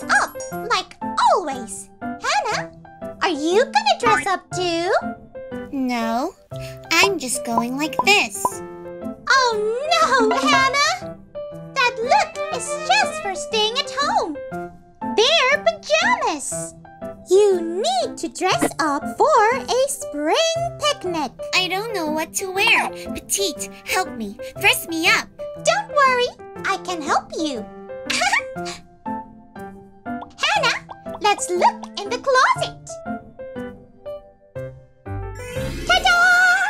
dress up, like always. Hannah, are you gonna dress up too? No, I'm just going like this. Oh no, Hannah! That look is just for staying at home. They're pajamas. You need to dress up for a spring picnic. I don't know what to wear. Petite, help me. Dress me up. Don't worry, I can help you. Let's look in the closet. Ta-da!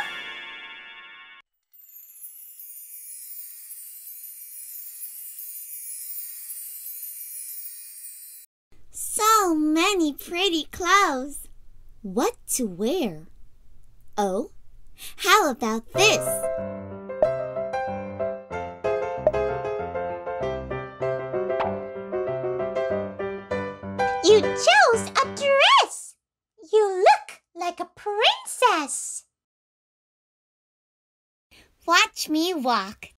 So many pretty clothes. What to wear? Oh, how about this? You chose a dress. You look like a princess. Watch me walk.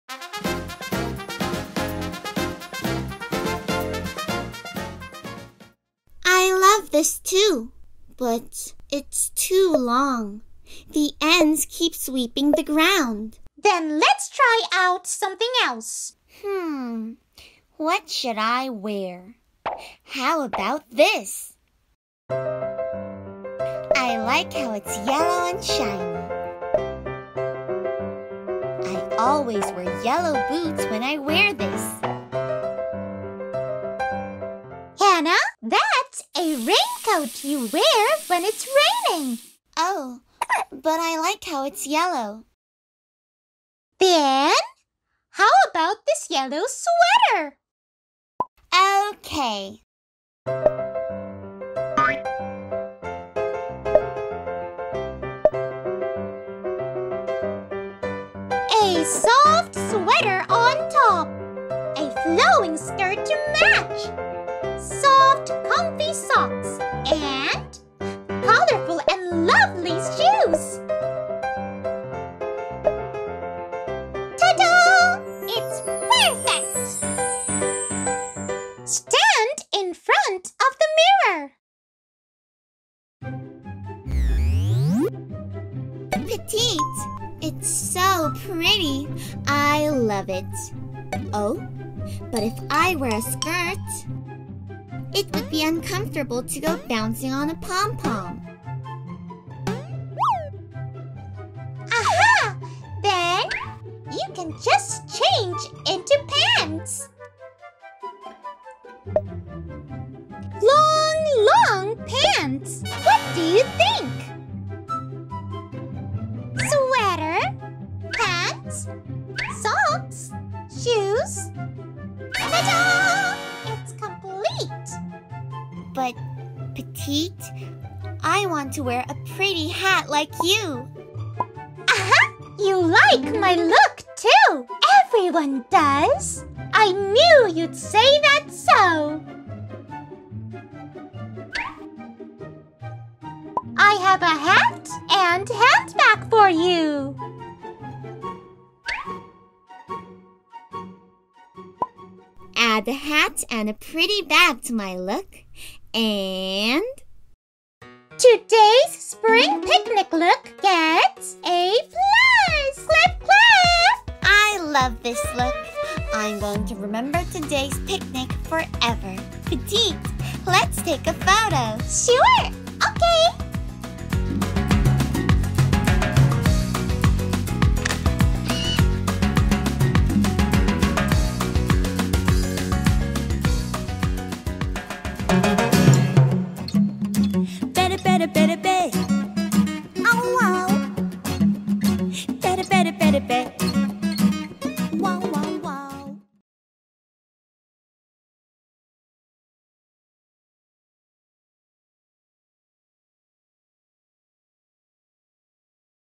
I love this too, but it's too long. The ends keep sweeping the ground. Then let's try out something else. Hmm, what should I wear? How about this? I like how it's yellow and shiny. I always wear yellow boots when I wear this. Hannah, that's a raincoat you wear when it's raining. Oh, but I like how it's yellow. Then, how about this yellow sweater? Okay. A soft sweater on top. A flowing skirt to match. Petite. It's so pretty. I love it. Oh, but if I wear a skirt, it would be uncomfortable to go bouncing on a pom pom. Aha! Then you can just change into pants. Long, long pants. What do you think? Pants, socks, shoes. Ta-da! It's complete. But, Petite, I want to wear a pretty hat like you. Aha! You like my look too. Everyone does. I knew you'd say that so. I have a hat and handbag for you. Add a hat and a pretty bag to my look. And Today's spring picnic look gets a plus. I love this look. I'm going to remember today's picnic forever. Petite, let's take a photo. Sure.